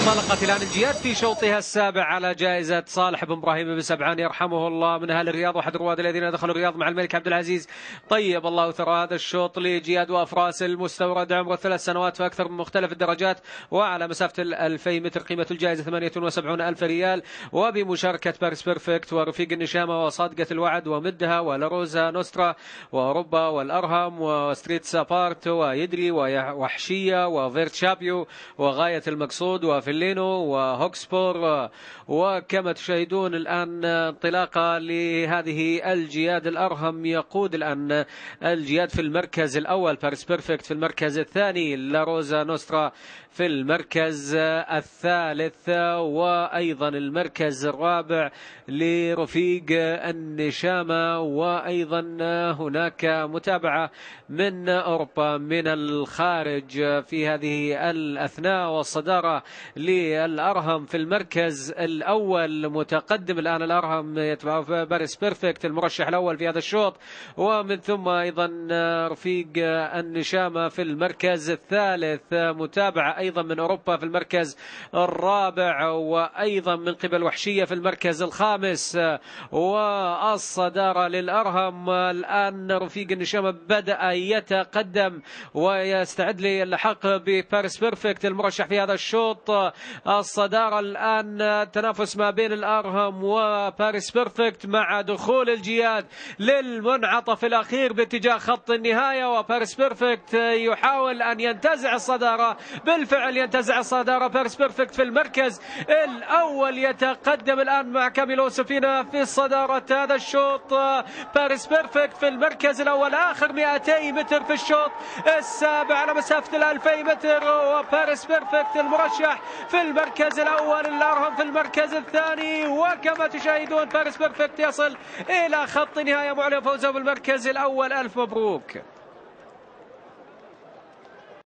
انطلقت الان الجياد في شوطها السابع على جائزة صالح بن إبراهيم بن سبعان يرحمه الله من أهل الرياض واحد الرواد الذين دخلوا الرياض مع الملك عبد العزيز. طيب الله ثرى هذا الشوط لجياد وأفراس المستورد عمره ثلاث سنوات في أكثر من مختلف الدرجات وعلى مسافة ال 2000 متر قيمة الجائزة 78 ألف ريال. وبمشاركة بارس بيرفكت ورفيق النشامة وصادقة الوعد ومدها ولاروزا نوسترا وأوروبا والأرهم وستريت سابارت ويدري ووحشية وفيرت شابيو وغاية المقصود وفيلينو وهوكسبور وكما تشاهدون الآن انطلاقة لهذه الجياد الأرهم يقود الآن الجياد في المركز الأول بارس بيرفكت في المركز الثاني لاروزا نوسترا في المركز الثالث وأيضا المركز الرابع لرفيق النشامة وأيضا هناك متابعة من أوروبا من الخارج في هذه الأثناء والصدارة للأرهم في المركز الأول. متقدم الآن الأرهم يتبع باريس بيرفكت المرشح الأول في هذا الشوط. ومن ثم أيضا رفيق النشامة في المركز الثالث. متابعة أيضا من أوروبا في المركز الرابع وأيضا من قبل وحشية في المركز الخامس. والصدارة للأرهم الآن رفيق النشامة بدأ يتقدم ويستعد للحق بباريس بيرفكت المرشح في هذا الشوط. الصدارة الآن تنافس ما بين الأرهم وباريس بيرفكت مع دخول الجياد للمنعطف الأخير باتجاه خط النهاية وباريس بيرفكت يحاول أن ينتزع الصدارة. بالفعل ينتزع الصدارة باريس بيرفكت في المركز الأول. يتقدم الآن مع كاميلو سفينة في صدارة هذا الشوط باريس بيرفكت في المركز الأول آخر 200 متر في الشوط السابع على مسافة ال 2000 متر وباريس بيرفكت المرشح في المركز الأول الأرهم في المركز الثاني. وكما تشاهدون باريس بيرفكت يصل إلى خط نهاية معلن فوزه بالمركز الأول. ألف مبروك.